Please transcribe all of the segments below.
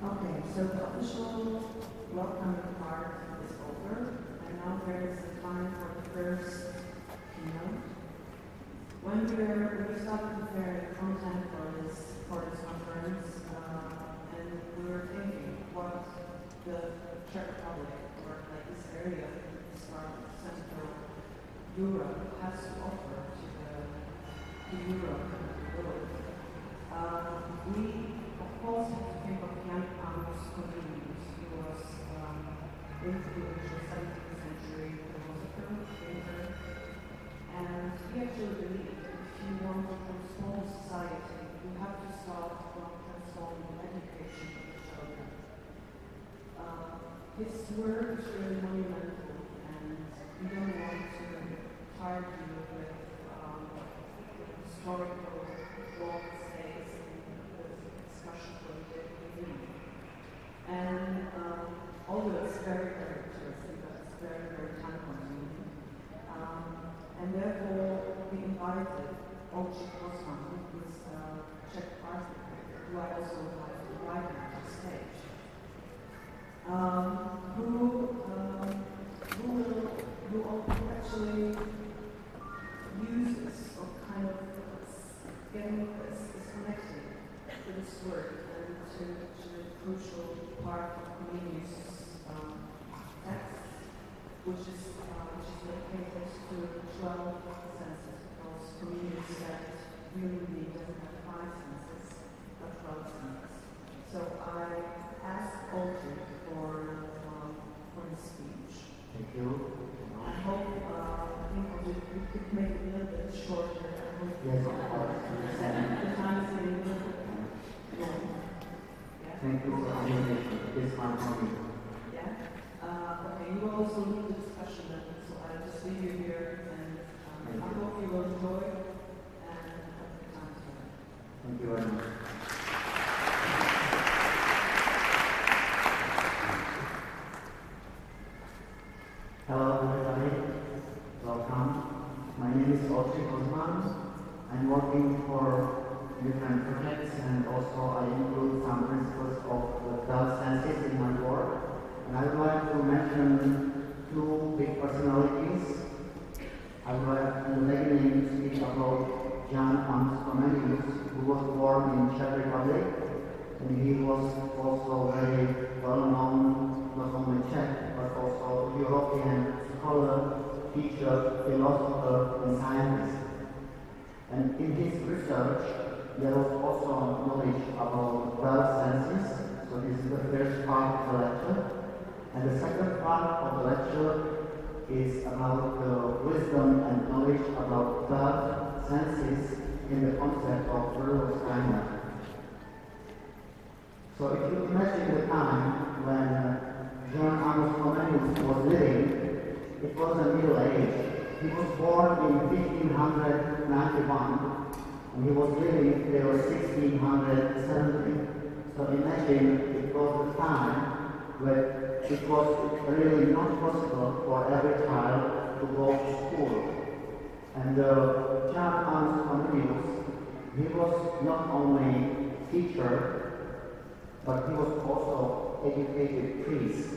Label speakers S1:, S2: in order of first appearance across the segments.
S1: Okay, so the official welcome part is over, and now there is the time for the first keynote. When we were, when we started preparing content for this, for this conference, uh, and we were thinking what the Czech Republic, or like this area, this part of Central Europe has to offer to the, to Europe and the world. Um, we, have to think of Jan Amos Comenius. He was um, into the 17th century philosopher, thinker, and he actually believed that if you want to transform society, you have to start from transforming education of the children. Uh, his work is really monumental, and we don't want to tire you with um, historical long essays and the discussion for the beginning. And um, it's very, very but it's very, very time consuming. Um, and therefore, we invited Olci Hozman, who is a Czech art who I also would like to invite him to the stage, um, who, um, who will, who will actually uses or kind of getting this is connected to this work and to, to the crucial part of Comenius' um, text, which is, uh, which is dedicated to 12 senses, because Comenius said human being doesn't have five senses, but 12 senses. So I asked Audrey for, um, for his speech.
S2: Thank you.
S1: I hope, uh, I think we we could make it a little bit shorter. I hope
S2: Yes, of course.
S1: The time is getting a little bit long. Yeah?
S2: Thank you for the invitation. It's my honor.
S1: Yeah? Uh, okay, you will also lead the discussion then, so I'll just leave you here and, um, I hope you will enjoy and have a good time together.
S2: Thank you very much. Hello, everybody. Welcome. My name is Ochi Hozman. I'm working for different projects and also I include some principles of the 12 senses in my work. And I would like to mention two big personalities. I would like in the beginning to speak about Jan Komenius, who was born in Czech Republic, and he was also very well known, not only Czech, but also European scholar, teacher, philosopher, and scientist. And in his research, there was also knowledge about 12 senses, so this is the first part of the lecture. And the second part of the lecture is about the wisdom and knowledge about 12 senses in the concept of Berlioz So if you imagine the time when John Amos Comenius was living, it was a middle age. He was born in 1591 and he was living till 1670. So imagine it was a time where it was really not possible for every child to go to school. And John Amos Comenius, he was not only teacher, but he was also educated priest.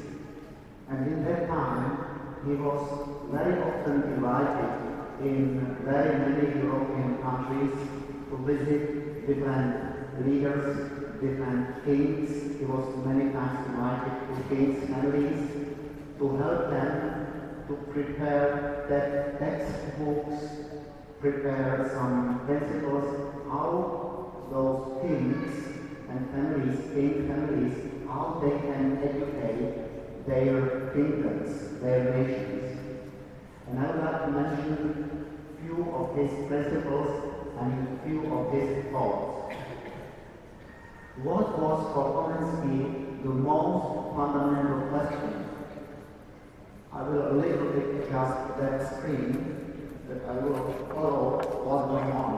S2: And in that time, he was very often invited in very many European countries to visit different leaders, different kings. He was many times invited to kings' families to help them to prepare that textbooks, prepare some principles how those kings and families, king families, how they can educate their kingdoms, their nations. And I would like to mention few of his principles and few of his thoughts. What was for Komensky the most fundamental question? I will a little bit adjust that screen that I will follow what's going on.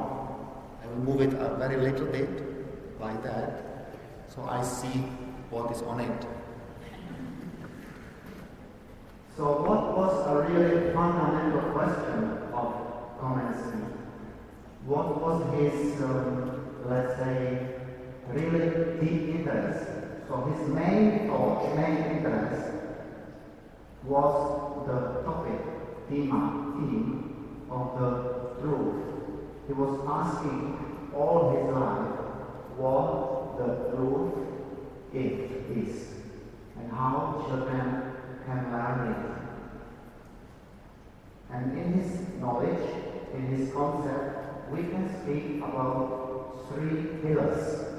S2: I will move it a very little bit like that so I see what is on it. So what was a really fundamental question of Komensky? What was his, um, let's say, really deep interest? So his main thought, main interest was the topic, theme, theme of the truth. He was asking all his life what the truth is and how children can learn it. And in his knowledge, in his concept, we can speak about three pillars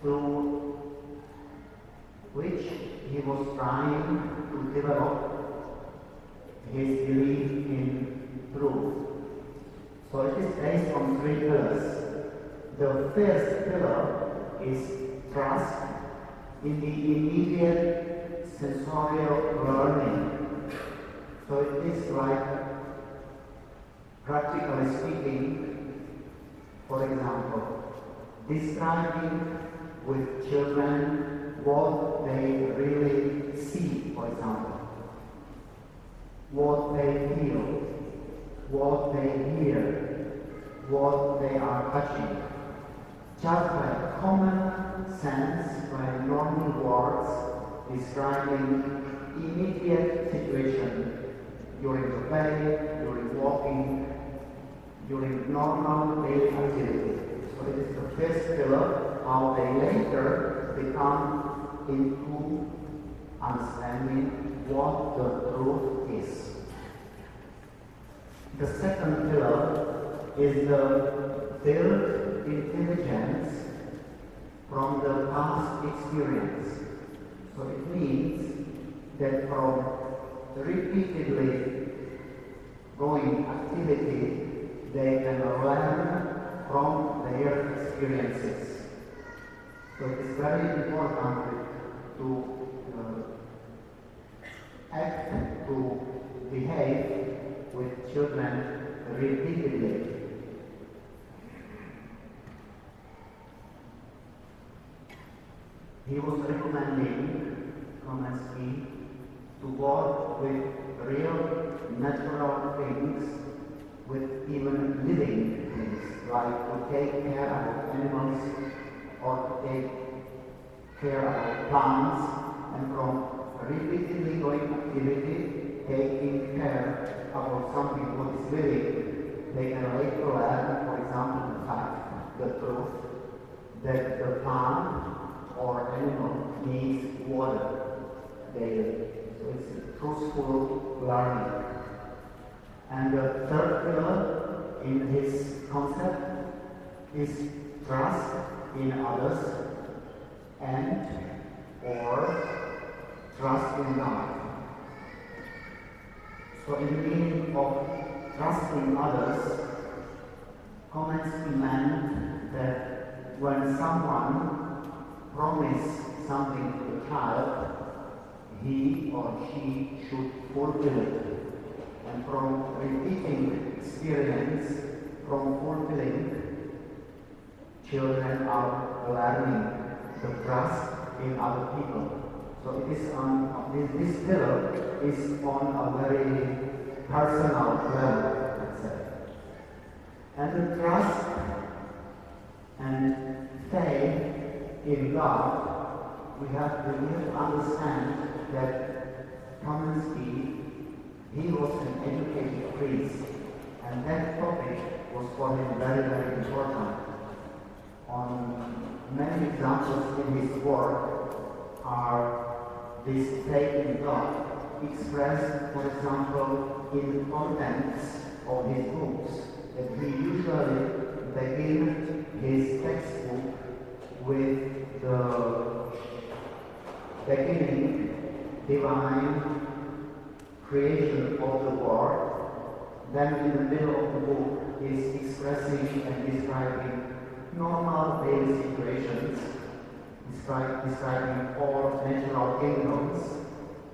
S2: through which he was trying to develop his belief in truth. So it is based on three pillars. The first pillar is trust in the immediate sensorial learning. So it is like, practically speaking, for example, describing with children what they really see, for example, what they feel, what they hear, what they are touching. Just by common sense, by normal words, describing immediate situation during the play, during walking, during normal daily activity. It is the first pillar, how they later become into understanding what the truth is. The second pillar is the built intelligence from the past experience. So it means that from repeatedly going activity, they can learn from their experiences. So it is very important to uh, act, to behave with children repeatedly. He was recommending Komensky to work with real natural things, with even living things, like to take care of animals or to take care of plants, and from repeatedly going activity, taking care about something what is living, they can later learn, for example, the fact, the truth, that the plant or animal needs water daily. So it's a truthful learning. And the third pillar in his concept is trust in others and or trust in God. So in the meaning of trusting others, Komensky meant that when someone promise something to a child, he or she should fulfill it. And from repeating experience, from fulfilling, children are learning the trust in other people. So it is on this, this pillar is on a very personal level, let's say. And the trust and faith in God, we have to, understand that Komensky, he was an educated priest, and that topic was for him very, very important. On many examples in his work are this faith in God expressed, for example, in the contents of his books, that he usually begin his textbook with the beginning, divine creation of the world. Then in the middle of the book is expressing and describing normal daily situations, describing all natural kingdoms.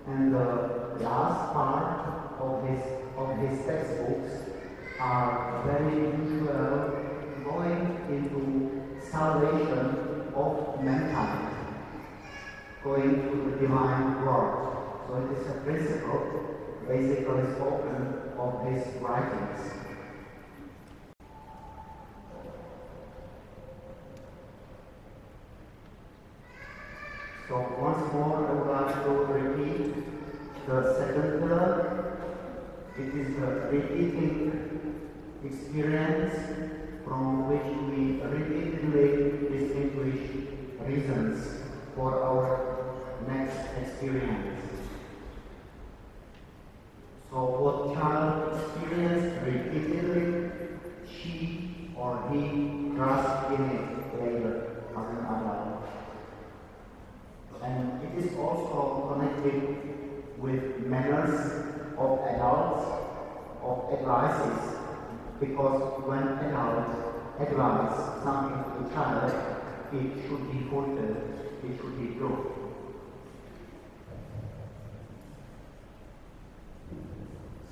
S2: And the last part of his, of his textbooks are very usual going into salvation of mankind, going to the divine world. So it is a principle basically spoken of his writings. So once more, I would like to repeat the second pillar. It is the repeating experience from which we repeatedly distinguish reasons for our next experience. So what child experienced repeatedly, she or he trusts in it later as an adult. And it is also connected with manners of adults, of advices, because when adults advise something to a child, it should be fulfilled, it should be true.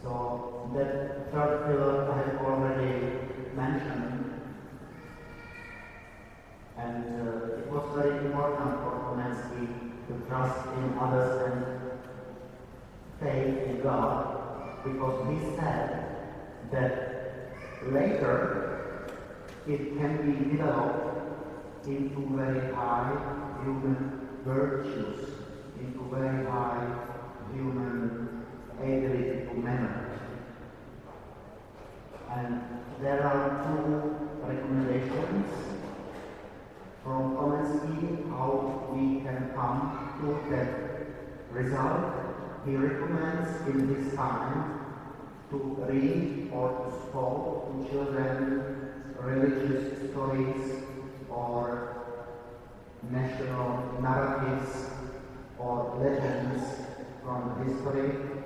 S2: So that third pillar I have already mentioned, and uh, it was very important for Komensky to trust in others and faith in God, because he said that later it can be developed into very high human virtues, into very high human to manage. And there are two recommendations from Komensky how we can come to that result. He recommends in this time to read or to spoke to children religious stories or national narratives or legends from history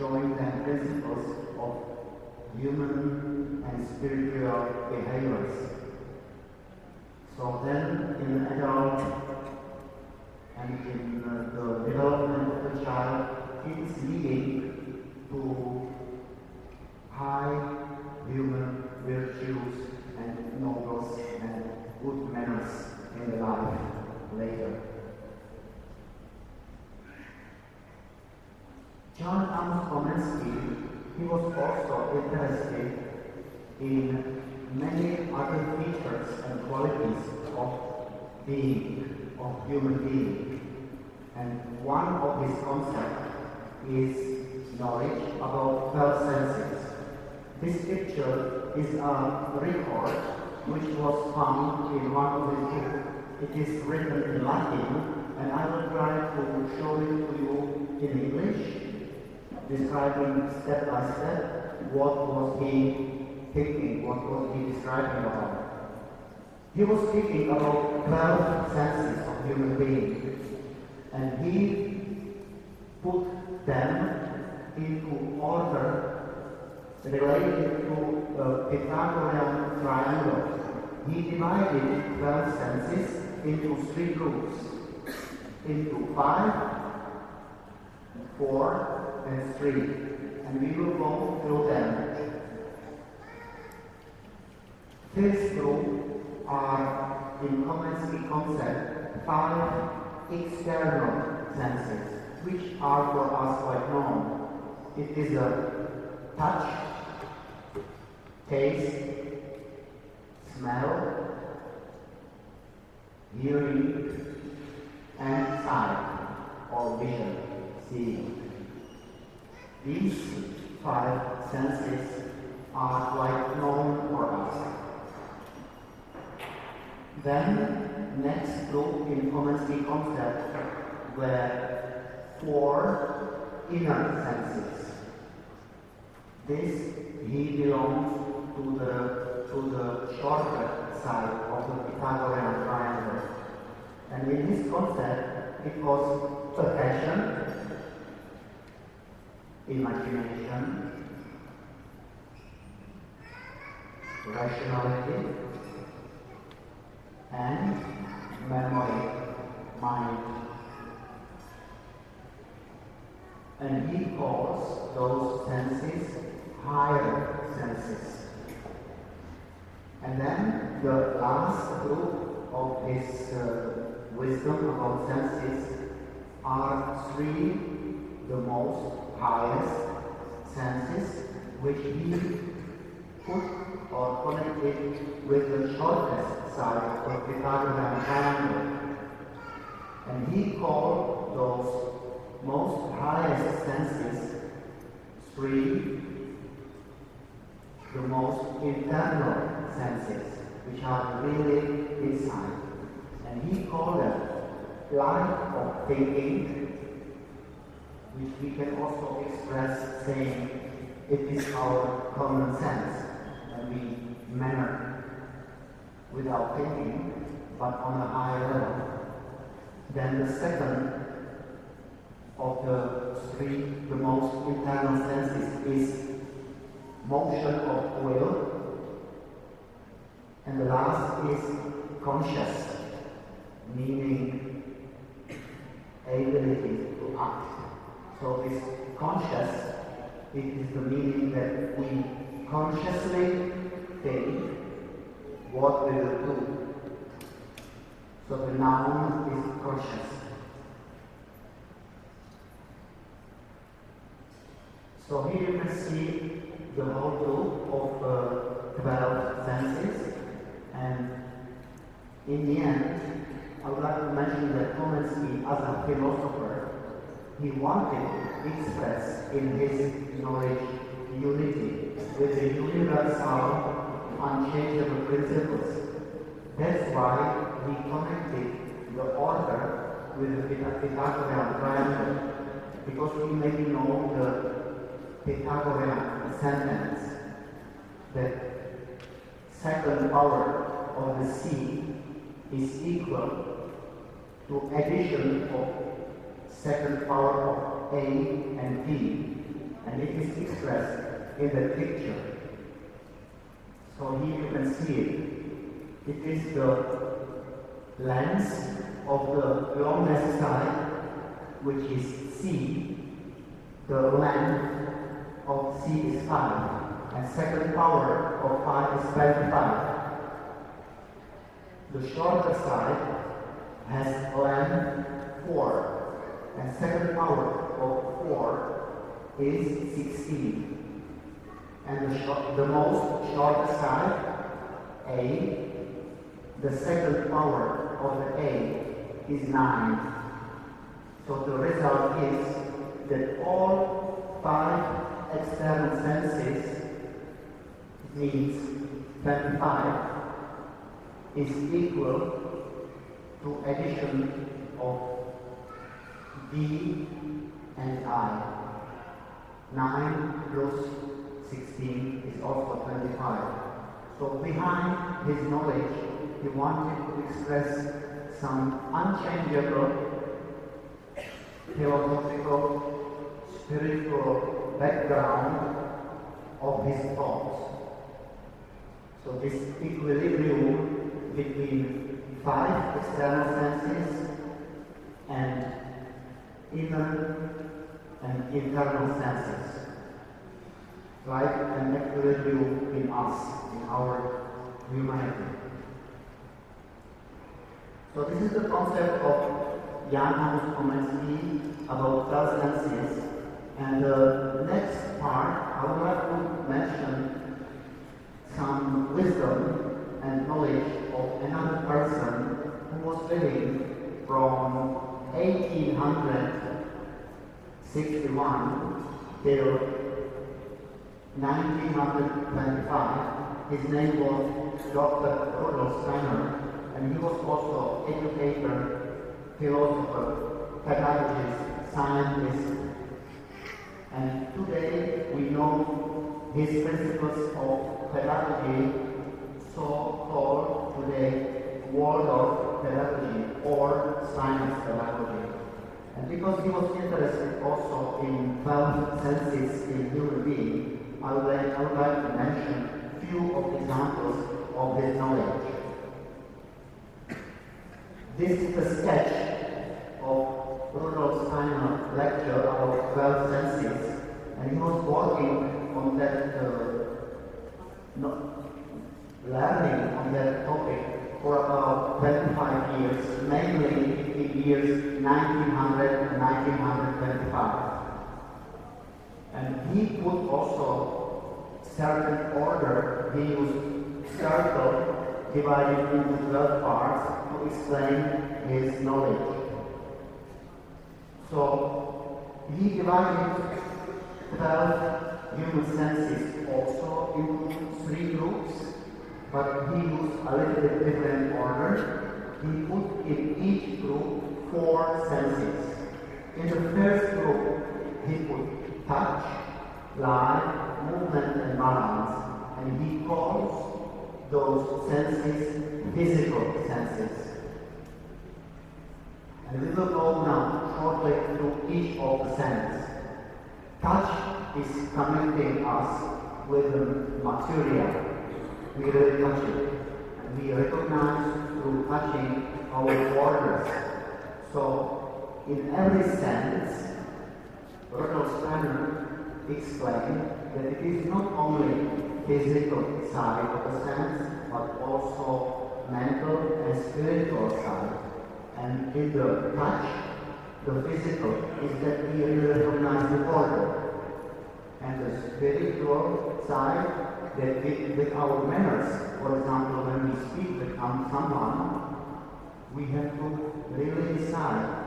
S2: showing them principles of human and spiritual behaviors. So then, in adult and in uh, the development of the child, it is leading to high human virtues and nobles and good manners in the life later. John Amos Komensky, he was also interested in many other features and qualities of being, of human being. And one of his concepts is knowledge about 12 senses. This picture is a record which was found in one of his books. It is written in Latin, and I will try to show it to you in English describing step by step what was he thinking, what was he describing about. He was speaking about 12 senses of human being, and he put them into order related to the Pythagorean triangle. He divided 12 senses into three groups, into five, four, and three. And we will go through them. This group are, in Komensky concept, five external senses, which are for us quite known. It is a touch, taste, smell, hearing, and sight or vision, seeing. These five senses are quite known for us. Then, next group in Komensky concept were four inner senses. This he belongs to the to the side of the Pythagorean triangle. And in this concept, it was passion, imagination, rationality, and memory, mind. And he calls those senses higher senses. The last group of his uh, wisdom about senses are three, the most highest senses, which he put or connected with the shortest side of the Pythagorean triangle. And he called those most highest senses three, the most internal senses, which are really inside. And he called them light of thinking, which we can also express saying it is our common sense and we manner without thinking, but on a higher level. Then the second of the three, the most internal senses is motion of will, and the last is conscious, meaning ability to act. So this conscious, it is the meaning that we consciously think what we will do. So the noun is conscious. So here you can see the group of uh, 12 senses and in the end I would like to mention that Komensky as a philosopher he wanted to express in his knowledge unity with the universal unchangeable principles. That's why he connected the order with the Pythagorean triangle because he made know the Pythagorean sentence that second power of the C is equal to addition of second power of A and B and it is expressed in the picture. So here you can see it. It is the length of the longest side which is C, the length of C is 5, second power of 5 is 25. The shorter side has length 4, and second power of 4 is 16. And the, short, the most shorter side, A, the second power of the A is 9. So the result is that all five external senses means 25 is equal to addition of D and I. 9 plus 16 is also 25. So behind his knowledge, he wanted to express some unchangeable philosophical, spiritual background of his thoughts. So this equilibrium between five external senses and inner and internal senses, like an equilibrium in us, in our humanity. So this is the concept of Jan Amos Komensky about 12 senses. And the next part, I would like to mention another person who was living from 1861 till 1925. His name was Dr. Rudolf Steiner, and he was also educator, philosopher, pedagogist, scientist, and today we know his principles of pedagogy, so called today Waldorf pedagogy or Steiner pedagogy. And because he was interested also in 12 senses in human being, I would like, I would like to mention few of examples of his knowledge. This is a sketch of Rudolf Steiner lecture about 12 senses, and he was working on that, uh, no, learning on that topic for about 25 years, mainly in the years 1900 and 1925. And he put also certain order, he used circle divided into 12 parts to explain his knowledge. So he divided 12 human senses also into three groups, but he used a little bit different order. He put in each group four senses. In the first group, he put touch, light, movement, and balance, and he calls those senses physical senses. And we will go now shortly through each of the senses. Touch is connecting us with the material. We really touch it. We recognize through touching our borders. So, in every sense, Rudolf Steiner explained that it is not only physical side of the sense, but also mental and spiritual side. And in the touch, the physical is that we recognize the border. And the spiritual side, that we, with our manners, for example, when we speak with someone, we have to really decide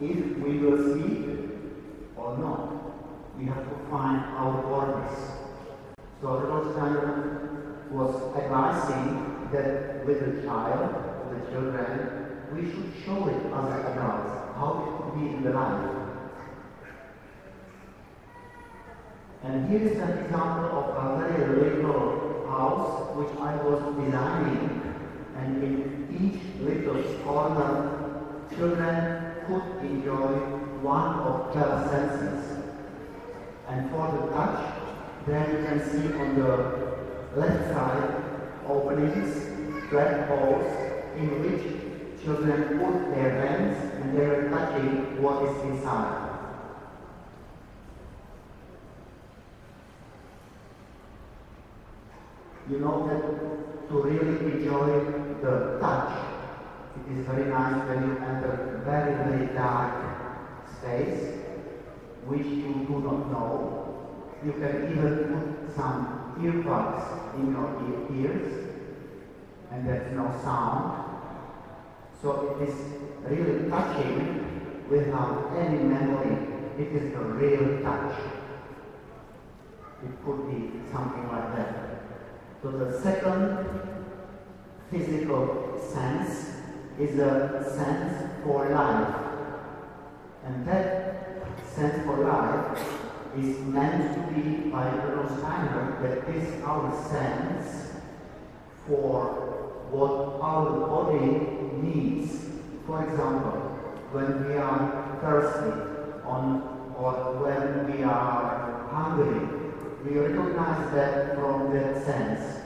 S2: if we will speak or not. We have to find our borders. So Rudolf Steiner was advising that with the child, with the children, we should show it as adults how it could be in the life. And here is an example of a very little house which I was designing and in each little corner children could enjoy one of 12 senses. And for the touch, there you can see on the left side openings, flat holes in which children put their hands and they are touching what is inside. You know that to really enjoy the touch, it is very nice when you enter very, very dark space, which you do not know. You can even put some earplugs in your ears, and there's no sound. So it is really touching without any memory. It is the real touch. It could be something like that. So the second physical sense is a sense for life. And that sense for life is meant to be by Rudolf Steiner that is our sense for what our body needs. For example, when we are thirsty on, or when we are hungry, we recognize that from that sense.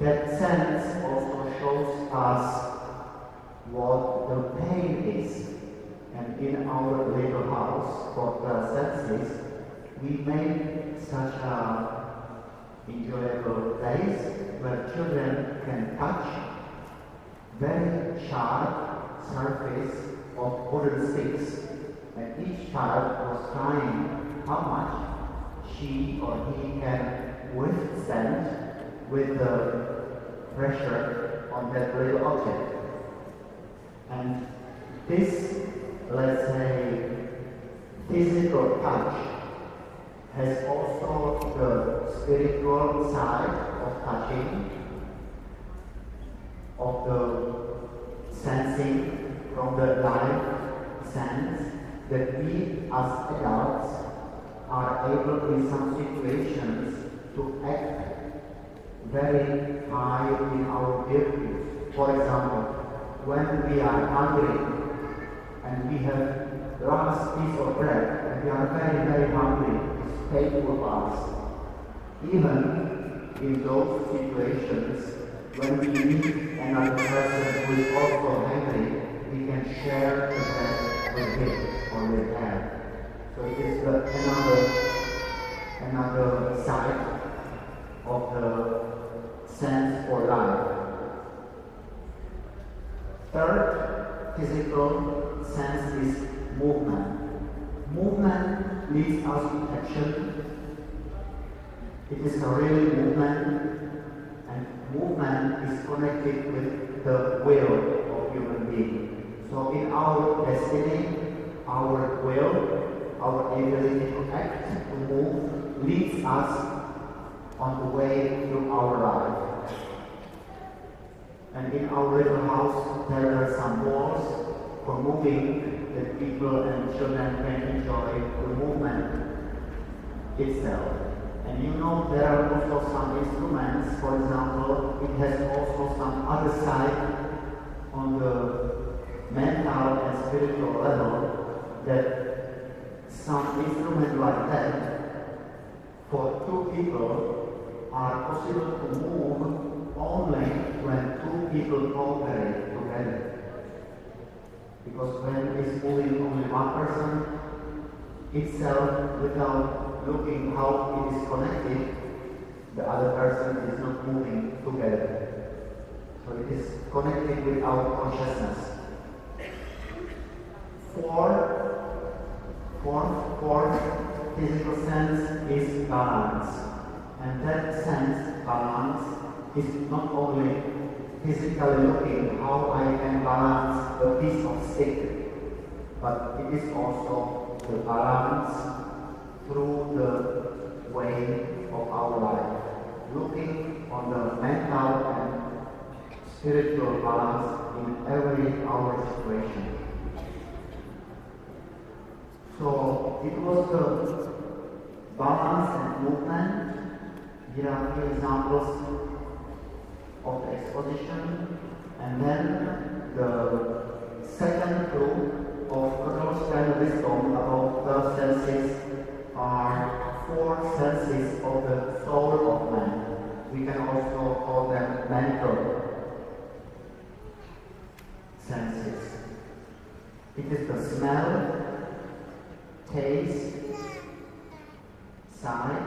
S2: That sense also shows us what the pain is. And in our little house for the senses, we made such a enjoyable place where children can touch very sharp surface of wooden sticks. And each child was trying how much she or he can withstand with the pressure on that little object. And this, let's say, physical touch has also the spiritual side of touching, of the sensing from the life sense that we as adults are able in some situations to act very high in our virtues. For example, when we are hungry and we have last piece of bread and we are very, very hungry, it's painful for us. Even in those situations when we meet another person who is also hungry, we can share the bread with him or with her. So it is the, another another side of the sense for life. Third physical sense is movement. Movement leads us to action. It is a real movement, and movement is connected with the will of human being. So in our destiny, our will, our ability to act, to move, leads us on the way through our life. And in our little house, there are some walls for moving that people and children can enjoy the movement itself. And you know there are also some instruments, for example, it has also some other side on the mental and spiritual level that some instrument like that for two people are possible to move only when two people cooperate together. Because when it's moving only one person itself without looking how it is connected, the other person is not moving together. So it is connected with our consciousness. Four, fourth, fourth physical sense is balance. And that sense, balance, is not only physically looking how I can balance a piece of stick, but it is also the balance through the way of our life, looking on the mental and spiritual balance in every our situation. So it was the balance and movement. Here are few examples of the exposition. And then the second group of Catholic wisdom about the senses are four senses of the soul of man. We can also call them mental senses. It is the smell, taste, sight,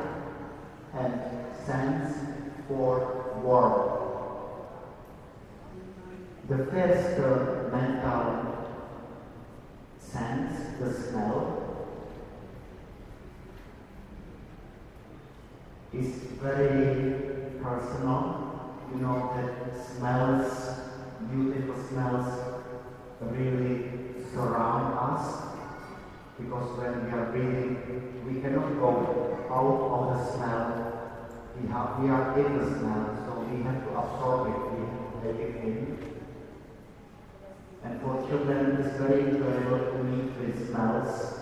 S2: and sense for world. The first uh, mental sense, the smell, is very personal. You know that smells, beautiful smells, really surround us because when we are breathing, we cannot go out of the smell. We, have, we are in the smell, so we have to absorb it, we have to take it in. And for children, it's very enjoyable to meet with smells.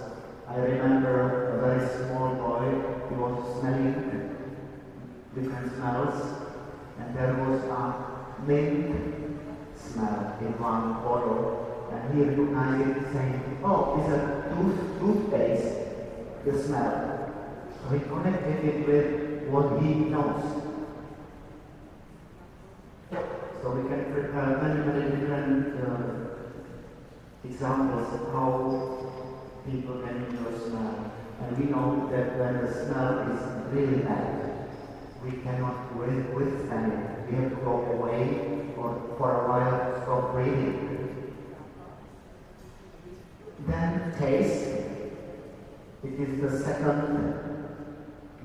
S2: I remember a very small boy, he was smelling different smells, and there was a mint smell in one bottle, and he you are saying, oh, it's a tooth, toothpaste, the smell. So he connected it with what he knows. So we can prepare many, many different uh, examples of how people can enjoy smell. And we know that when the smell is really bad, we cannot withstand it. We have to go away or for a while stop breathing. Then taste. It is the second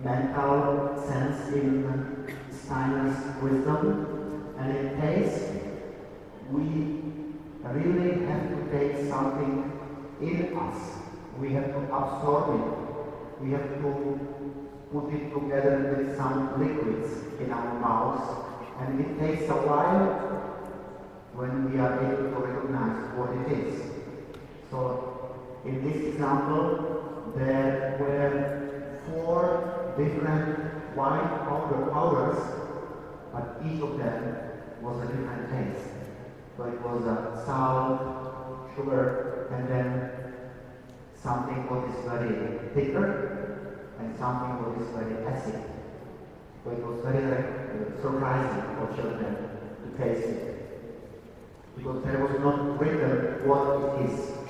S2: mental sense in Steiner's wisdom. And in taste, we really have to take something in us. We have to absorb it. We have to put it together with some liquids in our mouths. And it takes a while when we are able to recognize what it is. So in this example, there were four different white powder powders, but each of them was a different taste. So it was a salt, sugar, and then something what is very thicker, and something what is very acid. So it was very uh, surprising for children to taste it. Because there was not written what it is.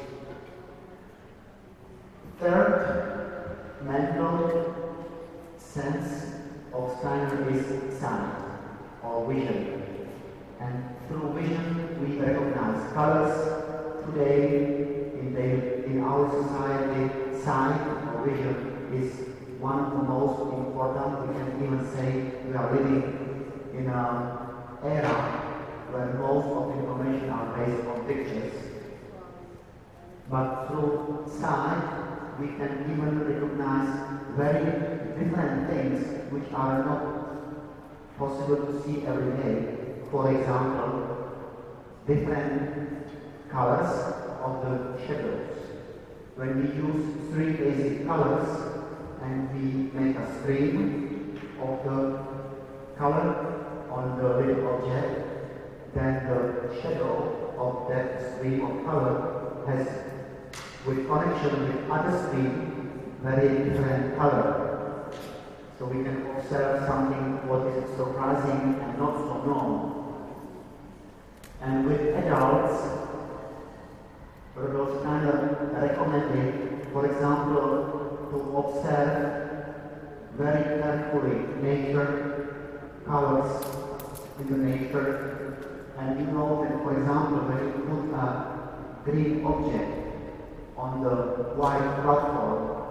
S2: Third, mental sense of Steiner is sight or vision. And through vision we recognize colors. Today in, the, in our society, sight or vision is one of the most important. We can even say we are living in an era where most of the information are based on pictures. But through sight, we can even recognize very different things which are not possible to see every day. For example, different colors of the shadows. When we use three basic colors and we make a stream of the color on the little object, then the shadow of that stream of color has, with connection with other stream, very different color. So we can observe something what is surprising and not so normal. And with adults, Rudolf Steiner recommended, for example, to observe very carefully nature, colors in the nature, and you know that, for example, when you put a green object on the white platform,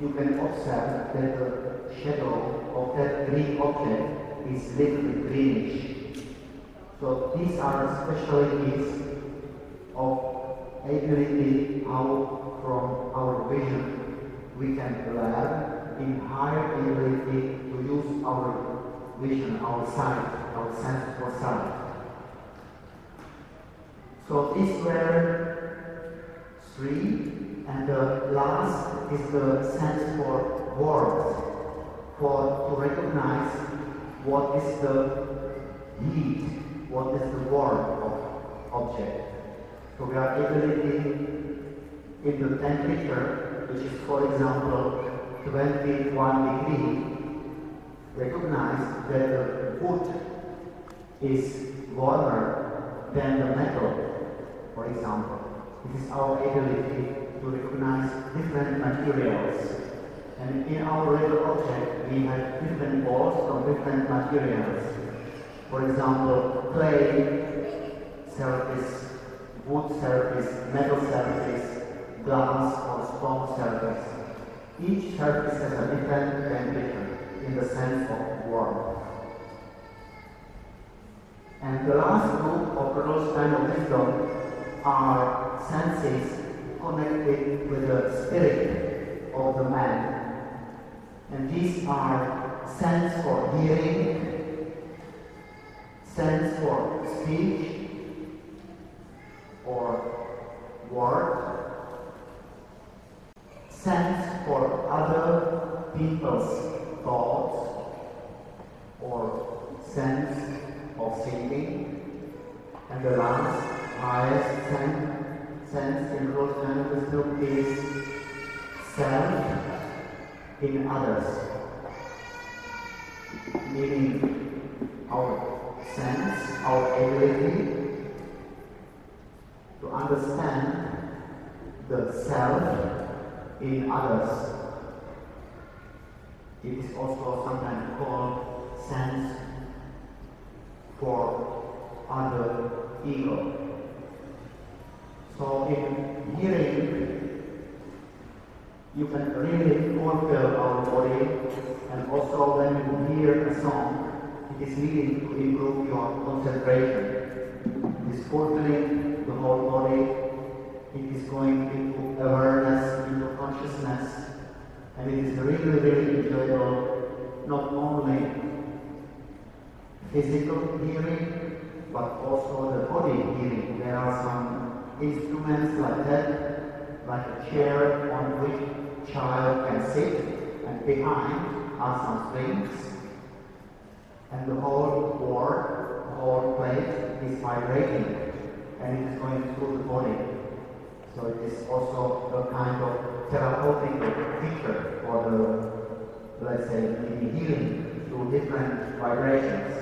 S2: you can observe that the shadow of that green object is little greenish. So these are specialities of ability how from our vision we can learn in higher ability to use our vision, our sight, our sense for sight. So these were three, and the last is the sense for words, for to recognize what is the heat, what is the warmth of object. So we are ability in the temperature, which is for example 21 degree, recognize that the wood is warmer than the metal, for example. It is our ability to recognize different materials. And in our little object, we have different balls from different materials. For example, clay surface, wood surface, metal surface, glass or stone surface. Each surface has a different temperature in the sense of warmth. And the last group of Rudolf of wisdom are senses connected with the spirit of the man. And these are sense for hearing, sense for speech or word, sense for other people's thoughts or sense of thinking, and the last highest sense, sense in Rosman wisdom is self in others, meaning our sense, our ability to understand the self in others. It is also sometimes called sense for other ego. So in hearing, you can really fulfill our body and also when you hear a song, it is leading to improve your concentration. It is fulfilling the whole body. It is going into awareness, into consciousness, and it is really, really enjoyable, not only physical hearing, but also the body hearing. There are some instruments like that, like a chair on which child can sit, and behind are some springs, and the whole board, the whole plate is vibrating, and it is going through the body. So it is also a kind of therapeutic feature for the, let's say, healing through different vibrations.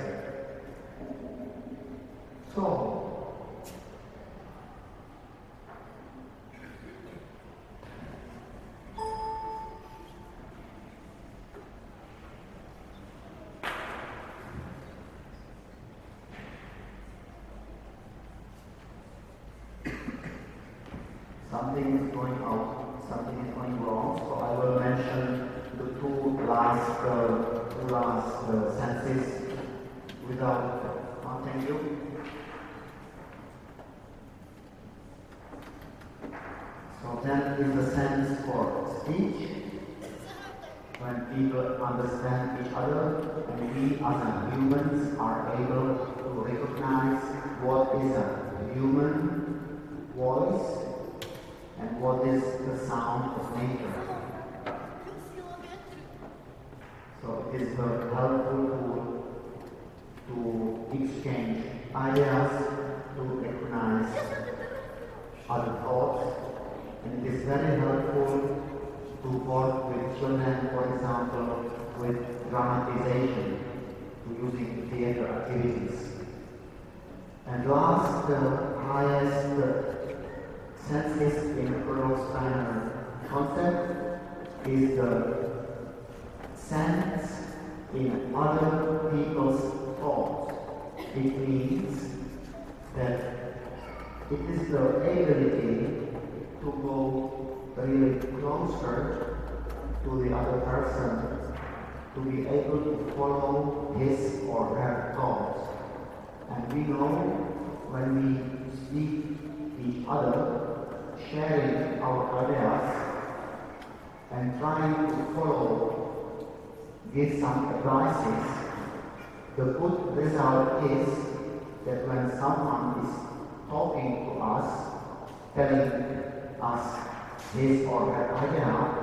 S2: So, something is going out, something is going wrong. So I will mention the two last, uh, two last uh, senses without. Uh, thank you. Then is the sense for speech, when people understand each other and we as humans are able to recognize what is a human voice and what is the sound of nature. So it is very helpful to, to exchange ideas, to recognize other thoughts, and it is very helpful to work with children, for example, with dramatization, to using theater activities. And last, the highest uh, senses in Rudolf Steiner concept is the sense in other people's thoughts. It means that it is the ability to go really closer to the other person, to be able to follow his or her thoughts. And we know when we speak the other, sharing our ideas and trying to follow, give some advices, the good result is that when someone is talking to us, telling us his or her idea,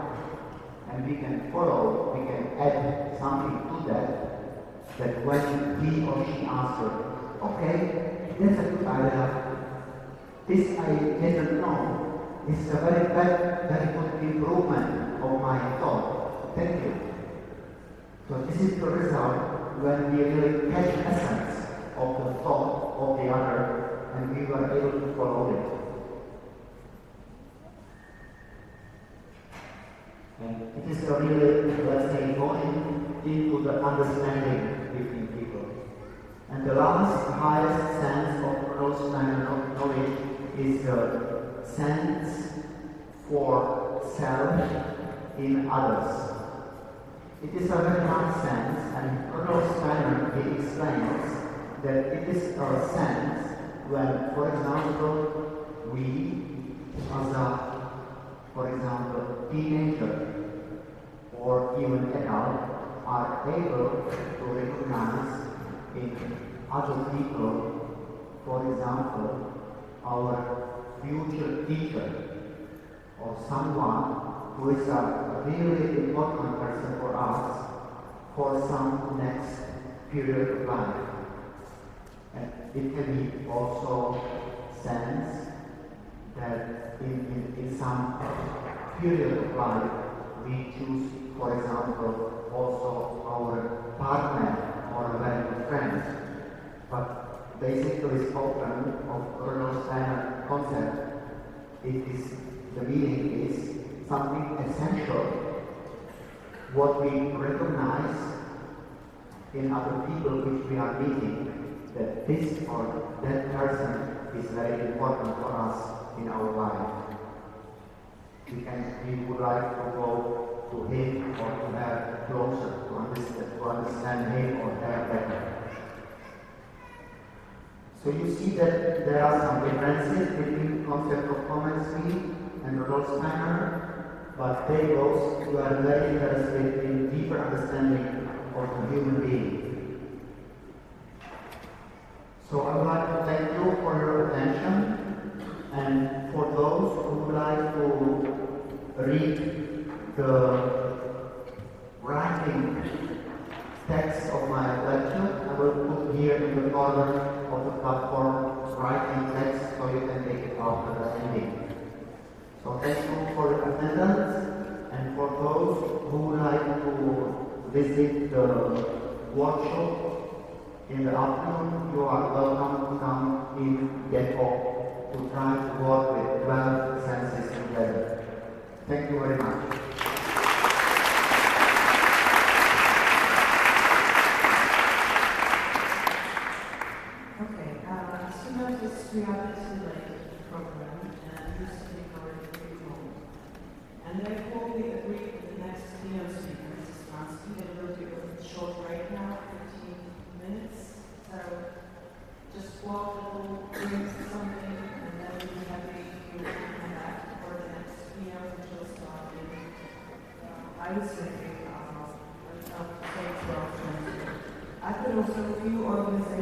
S2: and we can follow, we can add something to that, that when he or she answers, okay, that's a good idea. This I didn't know. Is a very bad, very good improvement of my thought. Thank you. So this is the result when we really catch the essence of the thought of the other and we were able to follow it. And it is a really, let's say, going into the understanding between people. And the last highest sense of close knowledge is the sense for self in others. It is a very sense, and Rudolf Steiner explains that it is a sense when, for example, we as a for example, teenager or even adult are able to recognize in other people, for example, our future teacher or someone who is a really important person for us for some next period of life. And it can be also sense that in, in, in some period of life we choose, for example, also our partner or a very good friend. But basically spoken of Rudolf Steiner concept, it is the meaning is something essential what we recognize in other people which we are meeting that this or that person is very important for us in our life. We can we would like to go to him or to her closer to understand, to understand him or her better. So you see that there are some differences between the concept of Komensky and Rudolf Steiner, but they both were very interested in deeper understanding of the human being. So I would like to thank you for your attention and for those who would like to read the writing text of my lecture, I will put here in the corner of the platform writing text so you can take it after the ending. So thank you for your attendance and for those who would like to visit the workshop in the afternoon, you are welcome to come in Depot to try to work with 12 senses together. Thank you very much.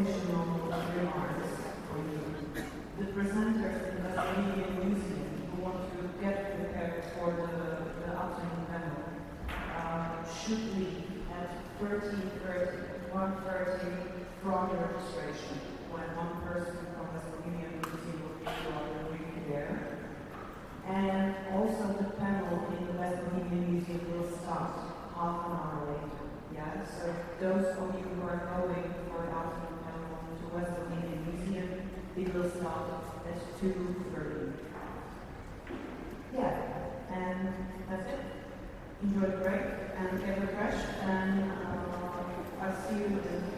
S1: salvation. enjoy break and get refreshed, and uh, I'll see you